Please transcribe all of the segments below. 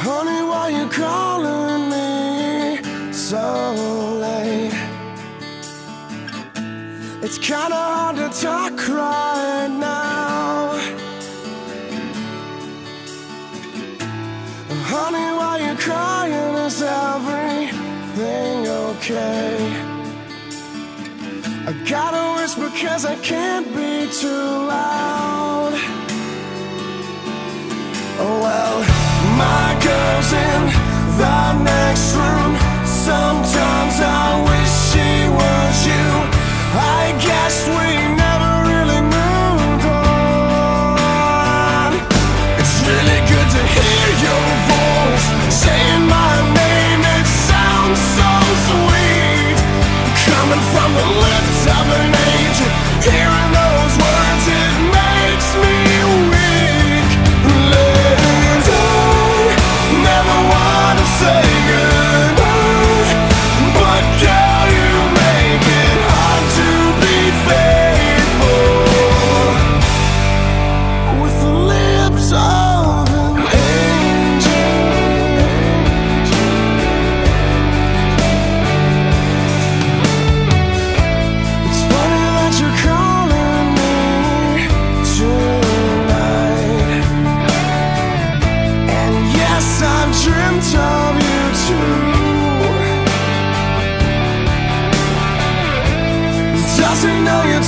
Honey, why you calling me so late? It's kinda hard to talk right now Honey, why you crying? Is everything okay? I gotta whisper cause I can't be too next room. Sometimes I wish she was you. I guess we never really moved on. It's really good to hear your voice saying my name. It sounds so sweet. Coming from the lips of an angel, hearing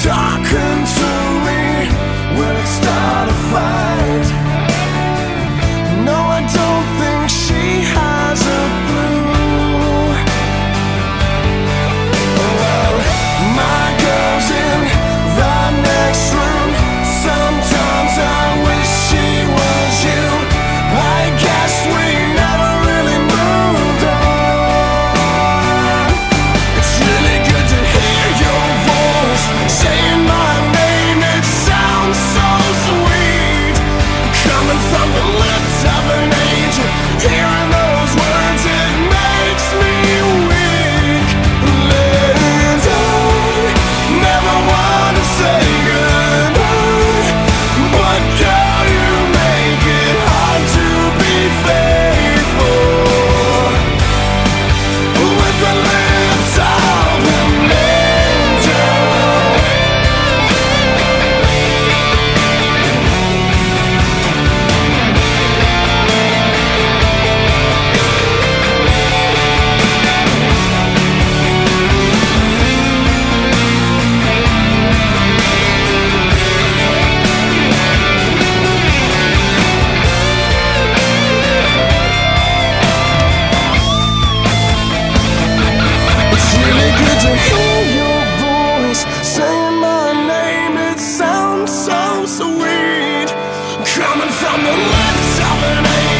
he can hear your voice saying my name. It sounds so sweet, coming from the lips of an angel.